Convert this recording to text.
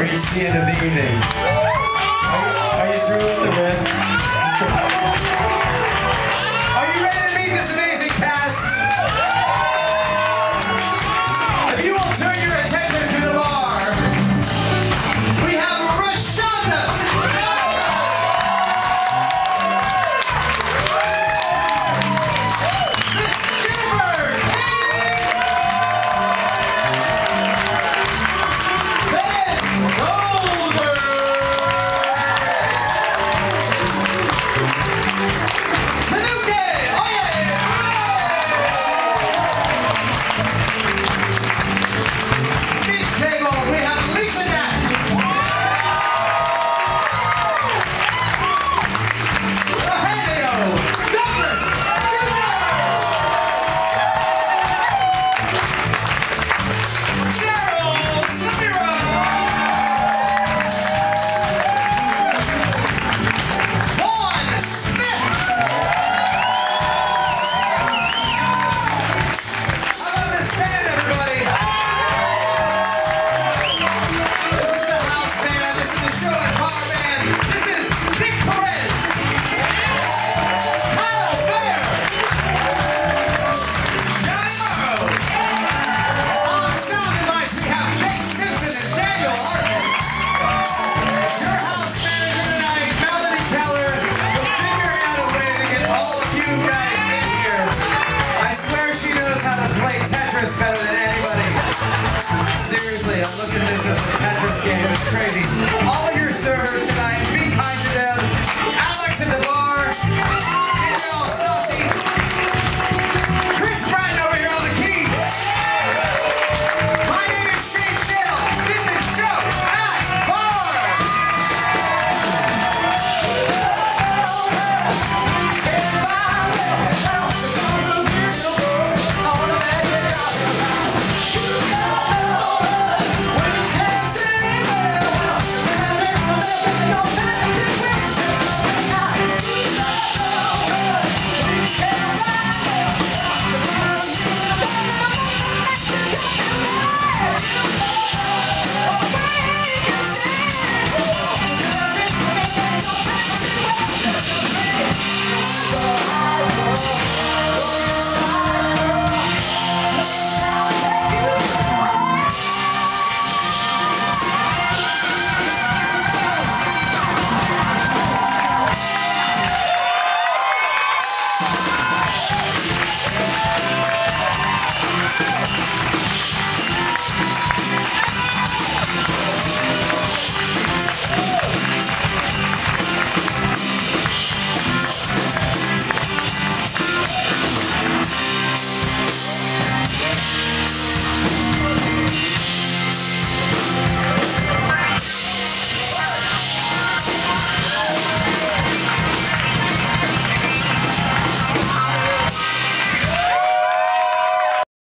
reached the end of the evening. Are, are you through with the riff? crazy.